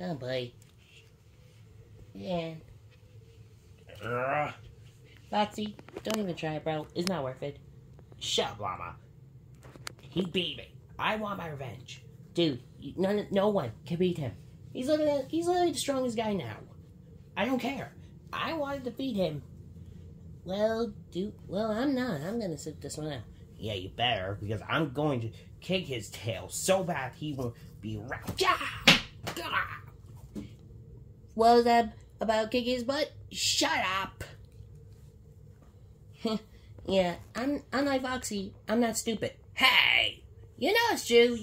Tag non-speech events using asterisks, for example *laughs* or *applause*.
Oh boy. Yeah. Ugh. Foxy, don't even try it, bro. It's not worth it. Shut up, Llama. He beat me. I want my revenge. Dude, none, no one can beat him. He's literally, he's literally the strongest guy now. I don't care. I want to defeat him. Well, dude, well, I'm not. I'm gonna sit this one out. Yeah, you better, because I'm going to kick his tail so bad he won't be around. Yeah! Ah! What was that about kicking his butt? Shut up! *laughs* Yeah, I'm, I'm like Foxy. I'm not stupid. Hey! You know it's true.